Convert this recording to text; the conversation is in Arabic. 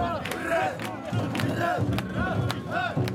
الراب الراب الراب